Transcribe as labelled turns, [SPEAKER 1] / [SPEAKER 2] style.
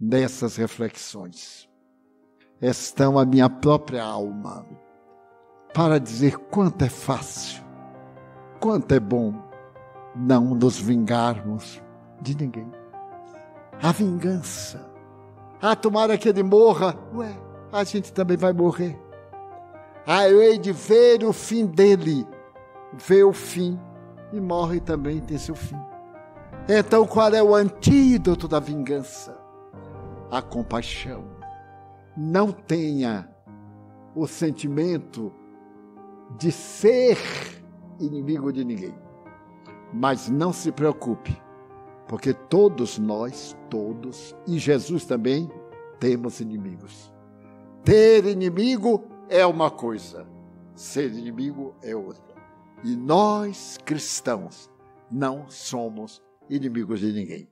[SPEAKER 1] nessas reflexões estão a minha própria alma para dizer quanto é fácil, quanto é bom não nos vingarmos de ninguém. A vingança. Ah, tomara que ele morra. Ué, a gente também vai morrer. Ah, eu hei de ver o fim dele. Vê o fim e morre também, tem seu fim. Então, qual é o antídoto da vingança? A compaixão. Não tenha o sentimento de ser inimigo de ninguém. Mas não se preocupe, porque todos nós, todos, e Jesus também, temos inimigos. Ter inimigo é uma coisa, ser inimigo é outra. E nós, cristãos, não somos inimigos de ninguém.